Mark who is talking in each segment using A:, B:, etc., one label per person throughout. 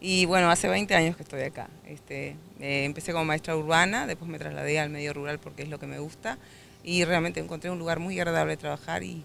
A: Y bueno, hace 20 años que estoy acá. Este, eh, empecé como maestra urbana, después me trasladé al medio rural porque es lo que me gusta y realmente encontré un lugar muy agradable de trabajar y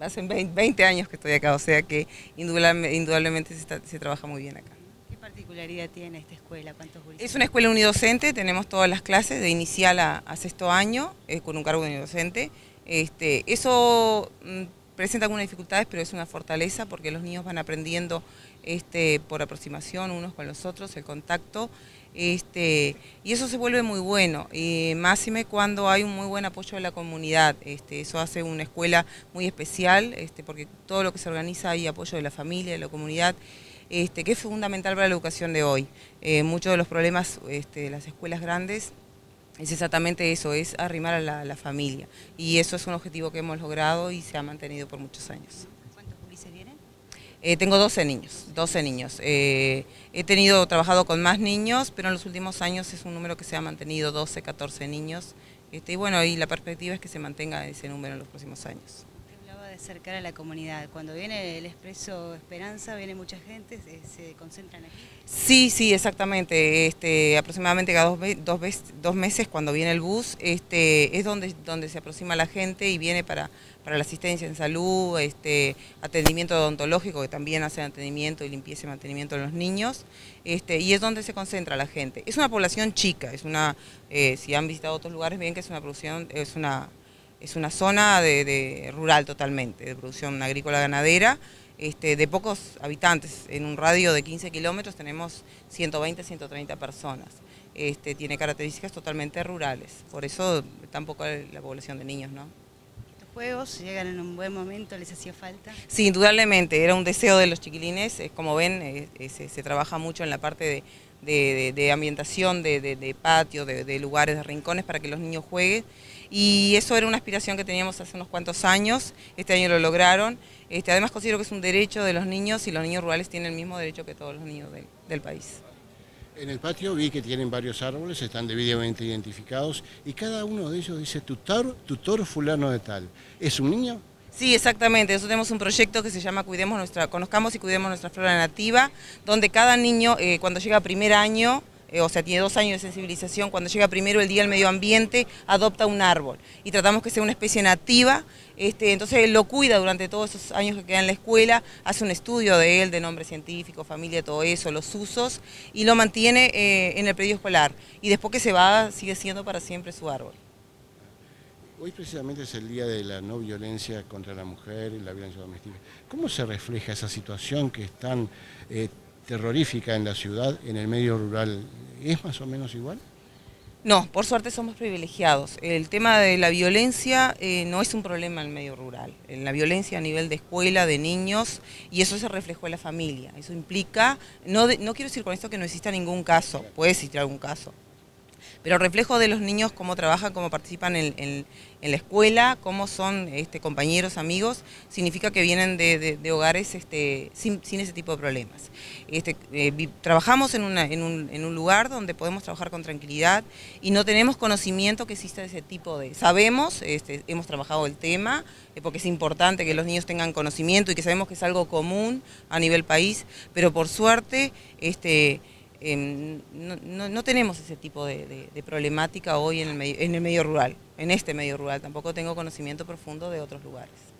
A: hace 20 años que estoy acá, o sea que indudablemente se, trabaja muy bien acá.
B: ¿Qué particularidad tiene esta escuela?
A: Es una escuela unidocente, tenemos todas las clases de inicial a, sexto año, eh, con un cargo de unidocente. Este, eso mm, presenta algunas dificultades, pero es una fortaleza porque los niños van aprendiendo este, por aproximación unos con los otros, el contacto, este, y eso se vuelve muy bueno, y máxime cuando hay un muy buen apoyo de la comunidad, este, eso hace una escuela muy especial, este, porque todo lo que se organiza hay apoyo de la familia, de la comunidad, este, que es fundamental para la educación de hoy. Eh, muchos de los problemas este, de las escuelas grandes es exactamente eso, es arrimar a la, familia. Y eso es un objetivo que hemos logrado y se ha mantenido por muchos años.
B: ¿Cuántos policías vienen?
A: Eh, tengo 12 niños, 12 niños. Eh, he tenido, trabajado con más niños, pero en los últimos años es un número que se ha mantenido, 12, 14 niños. Este, y bueno, y la perspectiva es que se mantenga ese número en los próximos años
B: acercar a la comunidad. Cuando viene el Expreso Esperanza, viene mucha gente, se, concentran aquí.
A: Sí, sí, exactamente. Este, aproximadamente cada dos, dos, meses cuando viene el bus, este, es donde, donde se aproxima la gente y viene para, para la asistencia en salud, este, atendimiento odontológico, que también hacen atendimiento y limpieza y mantenimiento de los niños, este, y es donde se concentra la gente. Es una población chica, es una, eh, si han visitado otros lugares, ven que es una producción, es una es una zona de, rural totalmente, de producción agrícola ganadera, este, de pocos habitantes. En un radio de 15 kilómetros tenemos 120, 130 personas. Este, tiene características totalmente rurales, por eso tampoco la población de niños, ¿no?
B: ¿Estos juegos llegan en un buen momento? ¿Les hacía falta?
A: Sí, indudablemente, era un deseo de los chiquilines, como ven, se, trabaja mucho en la parte de, ambientación, de, patio, de, lugares, de rincones para que los niños jueguen y eso era una aspiración que teníamos hace unos cuantos años, este año lo lograron. Este, además considero que es un derecho de los niños y los niños rurales tienen el mismo derecho que todos los niños del país.
C: En el patio vi que tienen varios árboles, están debidamente identificados y cada uno de ellos dice tutor, tutor fulano de tal. ¿Es un niño?
A: Sí, exactamente. Nosotros tenemos un proyecto que se llama Cuidemos nuestra, Conozcamos y Cuidemos nuestra flora nativa, donde cada niño, eh, cuando llega primer año, eh, o sea, tiene dos años de sensibilización, cuando llega primero el Día del Medio Ambiente, adopta un árbol y tratamos que sea una especie nativa, este, entonces lo cuida durante todos esos años que queda en la escuela, hace un estudio de él, de nombre científico, familia, todo eso, los usos, y lo mantiene eh, en el predio escolar. Y después que se va, sigue siendo para siempre su árbol.
C: Hoy precisamente es el día de la no violencia contra la mujer y la violencia doméstica. ¿Cómo se refleja esa situación que es tan eh, terrorífica en la ciudad, en el medio rural ¿Es más o menos igual?
A: No, por suerte somos privilegiados. El tema de la violencia eh, no es un problema en el medio rural. En la violencia a nivel de escuela, de niños, y eso se reflejó en la familia. Eso implica, no, no quiero decir con esto que no exista ningún caso, puede existir algún caso, pero reflejo de los niños, cómo trabajan, cómo participan en, la escuela, cómo son este, compañeros, amigos, significa que vienen de, hogares este, sin, ese tipo de problemas. Este, eh, trabajamos en, un, lugar donde podemos trabajar con tranquilidad y no tenemos conocimiento que exista ese tipo de... Sabemos, hemos trabajado el tema, eh, porque es importante que los niños tengan conocimiento y que sabemos que es algo común a nivel país, pero por suerte... Em, no, tenemos ese tipo de, problemática hoy en el, medio, en el medio rural, en este medio rural. Tampoco tengo conocimiento profundo de otros lugares.